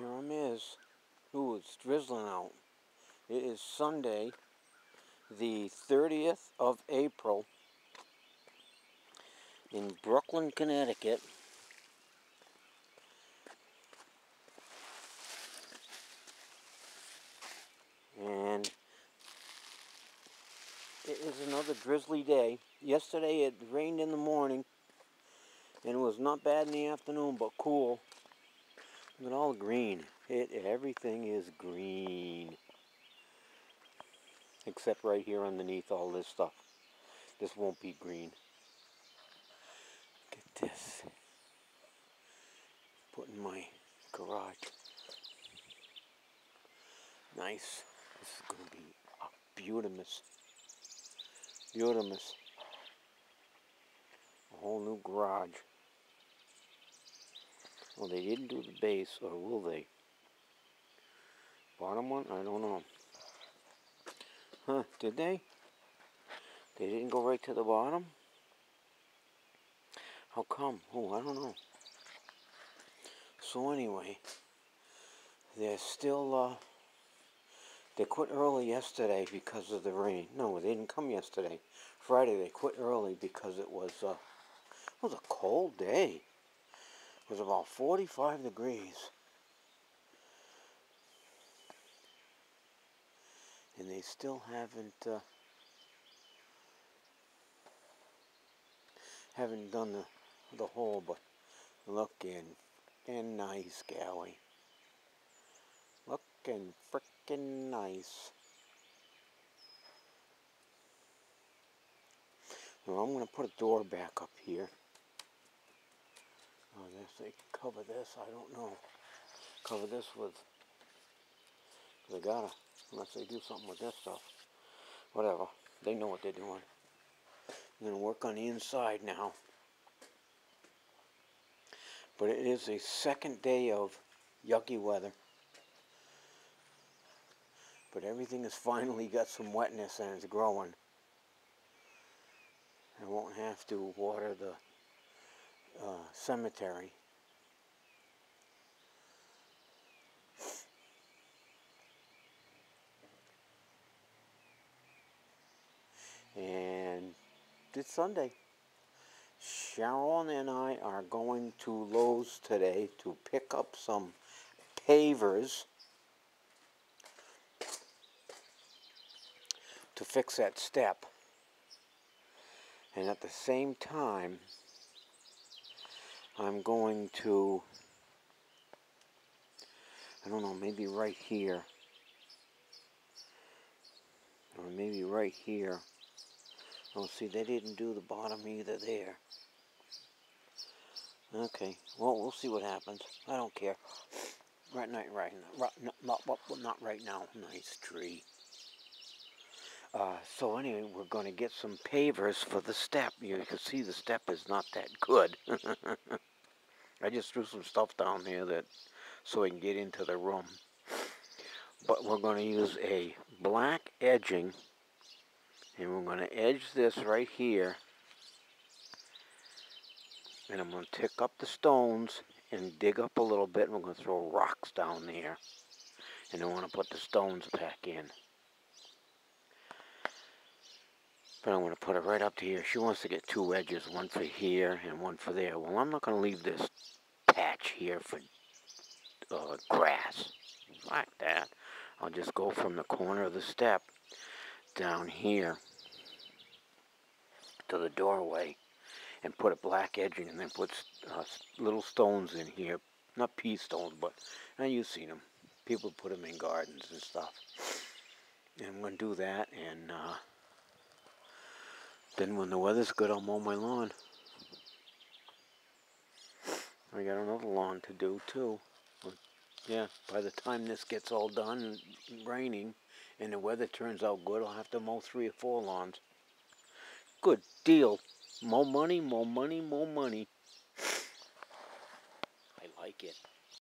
Here I'm is. Ooh, it's drizzling out. It is Sunday, the 30th of April in Brooklyn, Connecticut. And it is another drizzly day. Yesterday it rained in the morning and it was not bad in the afternoon but cool. Look all green. It everything is green. Except right here underneath all this stuff. This won't be green. Look at this. Put in my garage. Nice. This is going to be a beautimous. Beautimous. A whole new garage. Well, they didn't do the base, or will they? Bottom one? I don't know. Huh, did they? They didn't go right to the bottom? How come? Oh, I don't know. So anyway, they're still, uh, they quit early yesterday because of the rain. No, they didn't come yesterday. Friday they quit early because it was, uh, it was a cold day. Was about 45 degrees. And they still haven't uh, haven't done the the hole, but looking and nice, Gowie. Looking frickin' nice. Well, I'm going to put a door back up here. They cover this, I don't know. Cover this with, they gotta, unless they do something with this stuff. Whatever, they know what they're doing. I'm gonna work on the inside now. But it is a second day of yucky weather. But everything has finally got some wetness and it's growing. I won't have to water the uh, cemetery. And it's Sunday. Sharon and I are going to Lowe's today to pick up some pavers to fix that step. And at the same time, I'm going to, I don't know, maybe right here. Or maybe right here. Oh, see, they didn't do the bottom either there. Okay, well, we'll see what happens. I don't care. Right, not right, right not, not, not right now. Nice tree. Uh, so anyway, we're going to get some pavers for the step. You can see the step is not that good. I just threw some stuff down here that so we can get into the room. But we're going to use a black edging and we're going to edge this right here and I'm going to tick up the stones and dig up a little bit and we're going to throw rocks down there and I want to put the stones back in. But I'm going to put it right up to here. She wants to get two edges, one for here and one for there. Well, I'm not going to leave this patch here for uh, grass like that. I'll just go from the corner of the step down here to the doorway and put a black edging and then put uh, little stones in here. Not pea stones, but uh, you've seen them. People put them in gardens and stuff. And I'm going to do that and uh, then when the weather's good, I'll mow my lawn. I got another lawn to do too. Yeah, by the time this gets all done, raining, and the weather turns out good, I'll have to mow three or four lawns. Good deal. More money, more money, more money. I like it.